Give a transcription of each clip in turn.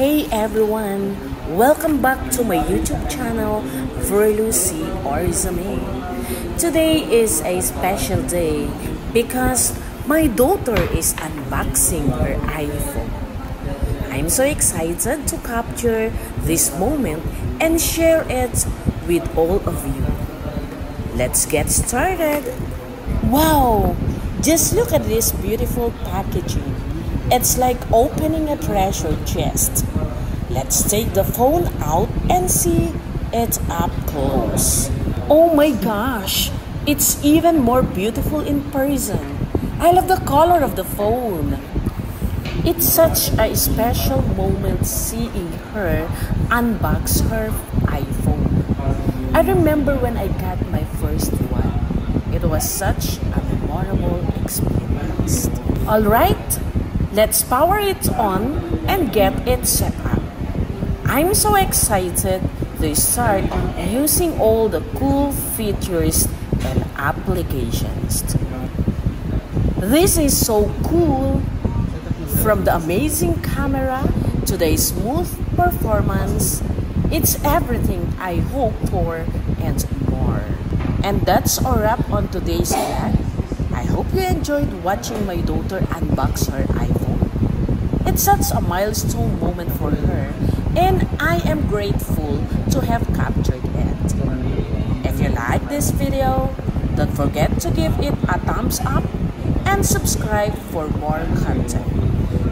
Hey everyone, welcome back to my YouTube channel Virlou C Orzame. Today is a special day because my daughter is unboxing her iPhone. I'm so excited to capture this moment and share it with all of you. Let's get started. Wow, just look at this beautiful packaging. It's like opening a treasure chest. Let's take the phone out and see it up close. Oh my gosh, it's even more beautiful in person. I love the color of the phone. It's such a special moment seeing her unbox her iPhone. I remember when I got my first one. It was such a memorable experience. Alright, let's power it on and get it set up. I'm so excited to start using all the cool features and applications. This is so cool from the amazing camera to the smooth performance. It's everything I hope for and more. And that's a wrap on today's vlog. I hope you enjoyed watching my daughter unbox her iPhone. It's such a milestone moment for her and I am grateful to have captured it. If you like this video, don't forget to give it a thumbs up and subscribe for more content.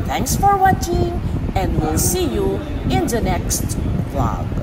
Thanks for watching and we'll see you in the next vlog.